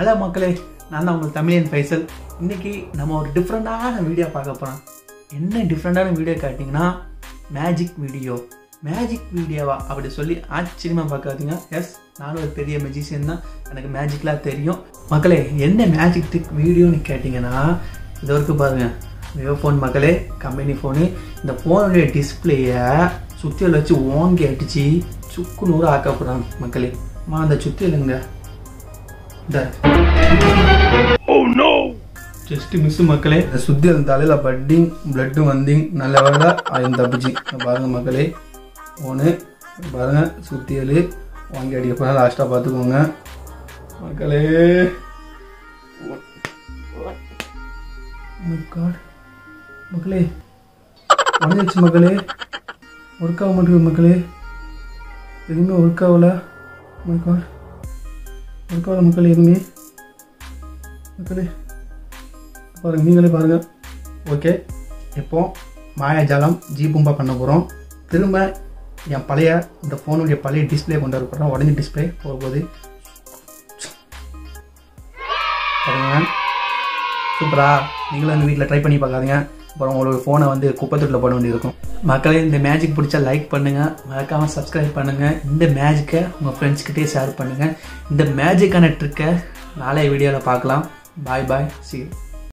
Hello மக்களே நான் தான் உங்கள் தமிழன் ஃபைசல் இன்றைக்கி நம்ம ஒரு டிஃப்ரெண்ட்டான வீடியோ பார்க்க போகிறோம் என்ன டிஃப்ரெண்ட்டான வீடியோ காட்டிங்கன்னா மேஜிக் வீடியோ மேஜிக் வீடியோவா அப்படி சொல்லி ஆச்சரியமாக பார்க்காதீங்க. எஸ் நானும் ஒரு பெரிய மெஜிஷியன் தான். எனக்கு மேஜிக்லாம் தெரியும். மக்களே என்ன மேஜிக் ட்ரிக் வீடியோன்னு கேட்டிங்கன்னா இது வரைக்கும் பாருங்கள் விவோ ஃபோன் மக்களே கம்பெனி ஃபோனு இந்த ஃபோனுடைய டிஸ்பிளேயை சுத்தியல் வச்சு ஓங்கி அடித்து சுக்கு நூறு ஆக்க போகிறாங்க மக்களே. மா அந்த சுத்தியலுங்க இந்த ஜஸ்ட் மிஸ் மக்களே. இந்த சுத்தி அந்த தலையில பட்டிங் பிளட்டும் வந்திங் நல்ல வேலை அது தப்பிச்சு. பாருங்க மக்களே. ஒன்று பாருங்க சுத்தியல். வாங்கி அடிக்க போனால் லாஸ்ட்டாக பார்த்துக்கோங்க. மக்களே. Oh. மக்களே. உடஞ்சிச்சு மக்களே. ஒர்க் ஆக மாட்டேங்குது மக்களே. எதுவுமே ஒர்க் ஆகல. மை காட் இருக்காத மக்கள் எதுவுமே மக்களே பாருங்கள் நீங்களே பாருங்கள் ஓகே இப்போ மாயாஜாலம் ஜி பூம்பா பண்ண போகிறோம் திரும்ப என் பழைய இந்த ஃபோனுடைய பழைய டிஸ்பிளே கொண்டு வர போகிறோம் உடஞ்சி டிஸ்பிளே போகும்போது. பாருங்க சூப்பரா. நீங்களும் வந்து வீட்டில் ட்ரை பண்ணி பார்க்காதீங்க. அப்புறம் உங்களோட ஃபோனை வந்து குப்பத்தொட்டில் போட வேண்டியிருக்கும் மக்களே இந்த மேஜிக் பிடிச்சா லைக் பண்ணுங்கள் மறக்காமல் சப்ஸ்கிரைப் பண்ணுங்கள் இந்த மேஜிக்கை உங்கள் ஃப்ரெண்ட்ஸ்கிட்டே ஷேர் பண்ணுங்கள் இந்த மேஜிக்கான ட்ரிக்கை நாளைய வீடியோவில் பார்க்கலாம். பாய் பாய் சீ